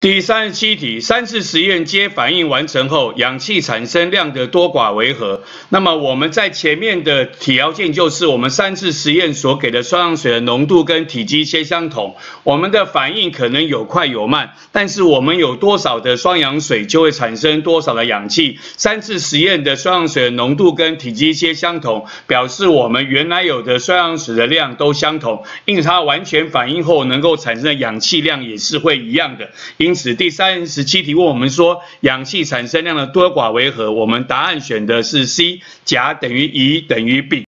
第三十七题，三次实验皆反应完成后，氧气产生量的多寡为何？那么我们在前面的条件就是我们三次实验所给的双氧水的浓度跟体积皆相同，我们的反应可能有快有慢，但是我们有多少的双氧水就会产生多少的氧气。三次实验的双氧水的浓度跟体积皆相同，表示我们原来有的双氧水的量都相同，因此它完全反应后能够产生的氧气量也是会一样的。因此，第三十七题问我们说，氧气产生量的多寡为何？我们答案选的是 C，甲等于乙等于丙。